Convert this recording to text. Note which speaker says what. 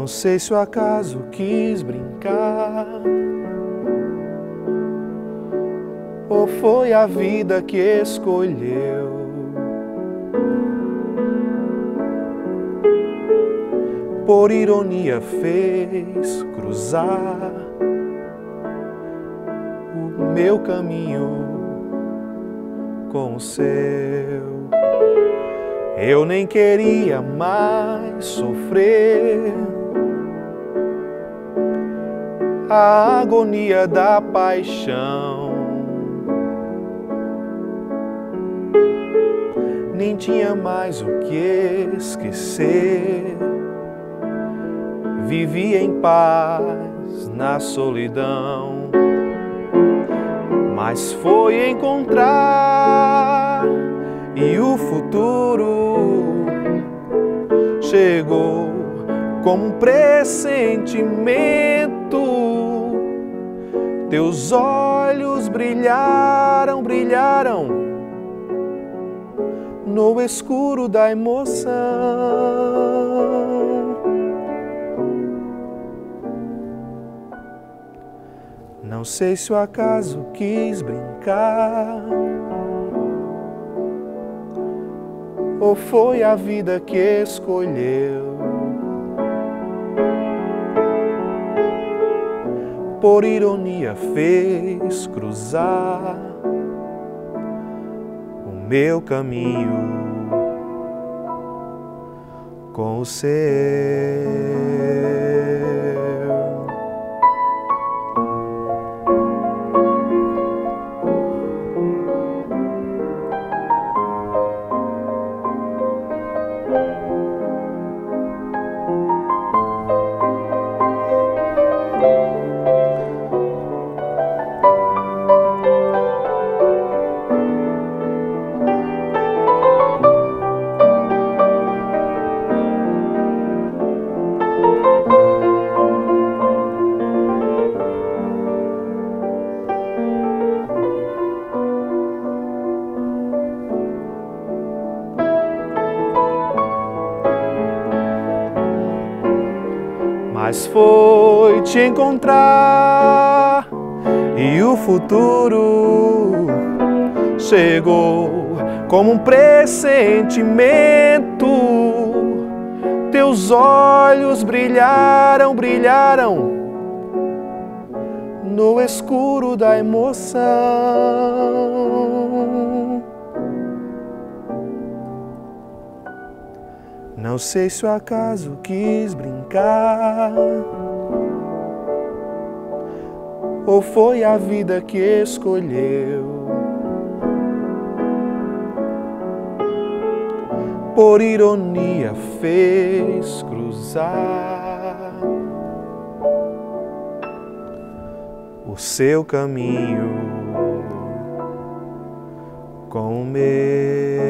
Speaker 1: Não sei se o acaso quis brincar ou foi a vida que escolheu. Por ironia fez cruzar o meu caminho com o seu. Eu nem queria mais sofrer a agonia da paixão. Nem tinha mais o que esquecer. Vivia em paz na solidão. Mas foi encontrar e o futuro chegou como um pressentimento. Teus olhos brilharam, brilharam no escuro da emoção. Não sei se o acaso quis brincar ou foi a vida que escolheu. Por ironia fez cruzar o meu caminho com o seu. Mas foi te encontrar e o futuro chegou como um pressentimento. Teus olhos brilharam, brilharam no escuro da emoção. Não sei se o acaso quis brincar ou foi a vida que escolheu. Por ironia fez cruzar o seu caminho com o meu.